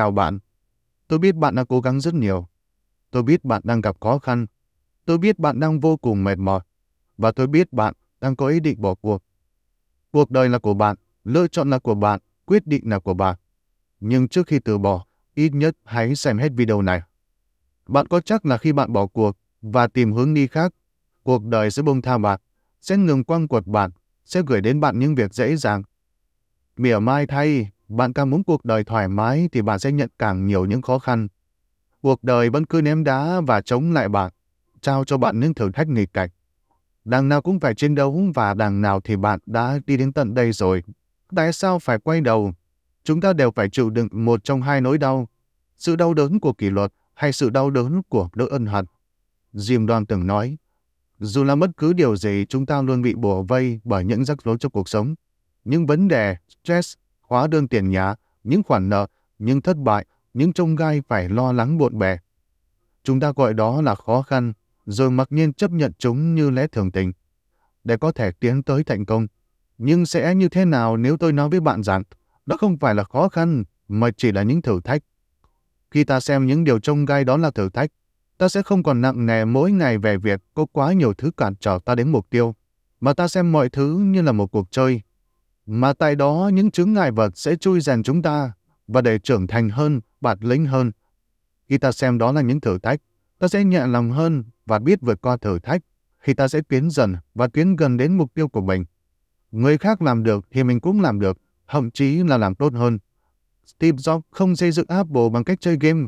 chào bạn. Tôi biết bạn đã cố gắng rất nhiều. Tôi biết bạn đang gặp khó khăn. Tôi biết bạn đang vô cùng mệt mỏi. Và tôi biết bạn đang có ý định bỏ cuộc. Cuộc đời là của bạn, lựa chọn là của bạn, quyết định là của bạn. Nhưng trước khi từ bỏ, ít nhất hãy xem hết video này. Bạn có chắc là khi bạn bỏ cuộc và tìm hướng đi khác, cuộc đời sẽ bông tha bạn, sẽ ngừng quăng quật bạn, sẽ gửi đến bạn những việc dễ dàng. Mỉa mai thay, bạn càng muốn cuộc đời thoải mái thì bạn sẽ nhận càng nhiều những khó khăn. Cuộc đời vẫn cứ ném đá và chống lại bạn, trao cho bạn những thử thách nghịch cảnh. Đằng nào cũng phải chiến đấu và đằng nào thì bạn đã đi đến tận đây rồi. Tại sao phải quay đầu? Chúng ta đều phải chịu đựng một trong hai nỗi đau. Sự đau đớn của kỷ luật hay sự đau đớn của nỗi ân hận. Jim Đoan từng nói, dù là bất cứ điều gì chúng ta luôn bị bùa vây bởi những rắc rối trong cuộc sống. Những vấn đề, stress, hóa đơn tiền nhà, những khoản nợ, những thất bại, những trông gai phải lo lắng bộn bề. Chúng ta gọi đó là khó khăn, rồi mặc nhiên chấp nhận chúng như lẽ thường tình, để có thể tiến tới thành công. Nhưng sẽ như thế nào nếu tôi nói với bạn rằng đó không phải là khó khăn, mà chỉ là những thử thách. Khi ta xem những điều trông gai đó là thử thách, ta sẽ không còn nặng nề mỗi ngày về việc có quá nhiều thứ cản trở ta đến mục tiêu, mà ta xem mọi thứ như là một cuộc chơi. Mà tại đó những chứng ngại vật sẽ chui rèn chúng ta, và để trưởng thành hơn, bản lĩnh hơn. Khi ta xem đó là những thử thách, ta sẽ nhẹ lòng hơn và biết vượt qua thử thách khi ta sẽ tiến dần và tiến gần đến mục tiêu của mình. Người khác làm được thì mình cũng làm được, thậm chí là làm tốt hơn. Steve Jobs không xây dựng Apple bằng cách chơi game.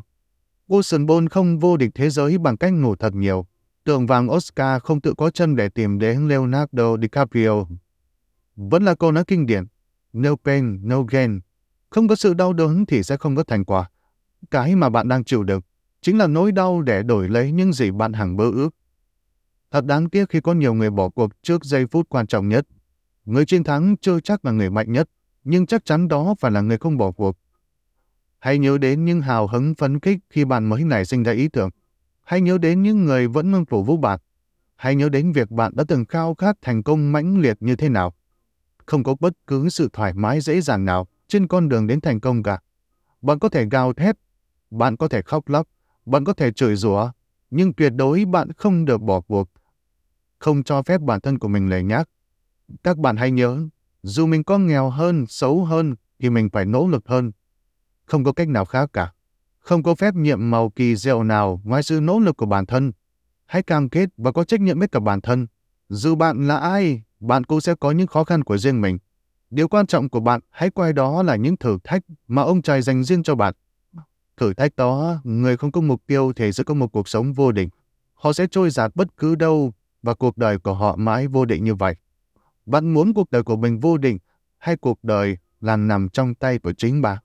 Usain Bolt không vô địch thế giới bằng cách ngủ thật nhiều. Tượng vàng Oscar không tự có chân để tìm đến Leonardo DiCaprio. Vẫn là câu nói kinh điển. No pain, no gain. Không có sự đau đớn thì sẽ không có thành quả. Cái mà bạn đang chịu được chính là nỗi đau để đổi lấy những gì bạn hằng mơ ước. Thật đáng tiếc khi có nhiều người bỏ cuộc trước giây phút quan trọng nhất. Người chiến thắng chưa chắc là người mạnh nhất, nhưng chắc chắn đó phải là người không bỏ cuộc. Hãy nhớ đến những hào hứng phấn khích khi bạn mới nảy sinh ra ý tưởng. Hãy nhớ đến những người vẫn luôn cổ vũ bạn. Hãy nhớ đến việc bạn đã từng khao khát thành công mãnh liệt như thế nào. Không có bất cứ sự thoải mái dễ dàng nào trên con đường đến thành công cả. Bạn có thể gào thét, bạn có thể khóc lóc, bạn có thể chửi rủa, nhưng tuyệt đối bạn không được bỏ cuộc. Không cho phép bản thân của mình lề nhác. Các bạn hãy nhớ, dù mình có nghèo hơn, xấu hơn, thì mình phải nỗ lực hơn. Không có cách nào khác cả. Không có phép nhiệm màu kỳ diệu nào ngoài sự nỗ lực của bản thân. Hãy cam kết và có trách nhiệm với cả bản thân. Dù bạn là ai, bạn cũng sẽ có những khó khăn của riêng mình. Điều quan trọng của bạn hãy coi đó là những thử thách mà ông trời dành riêng cho bạn. Thử thách đó, người không có mục tiêu thì sẽ có một cuộc sống vô định. Họ sẽ trôi giạt bất cứ đâu và cuộc đời của họ mãi vô định như vậy. Bạn muốn cuộc đời của mình vô định hay cuộc đời là nằm trong tay của chính bạn?